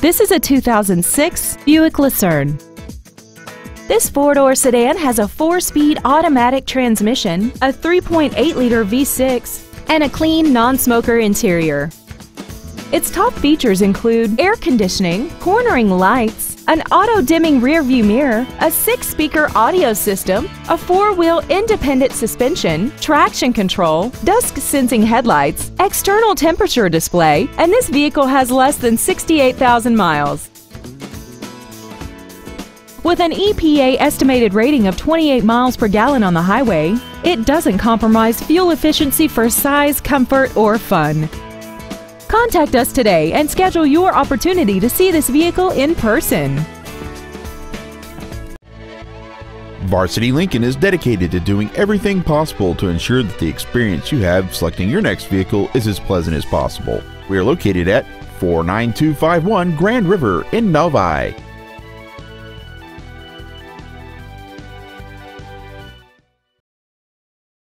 This is a 2006 Buick Lucerne. This four-door sedan has a four-speed automatic transmission, a 3.8-liter V6, and a clean non-smoker interior. Its top features include air conditioning, cornering lights, an auto-dimming rearview mirror, a six-speaker audio system, a four-wheel independent suspension, traction control, dusk-sensing headlights, external temperature display, and this vehicle has less than 68,000 miles. With an EPA estimated rating of 28 miles per gallon on the highway, it doesn't compromise fuel efficiency for size, comfort, or fun. Contact us today and schedule your opportunity to see this vehicle in person. Varsity Lincoln is dedicated to doing everything possible to ensure that the experience you have selecting your next vehicle is as pleasant as possible. We are located at 49251 Grand River in Novi.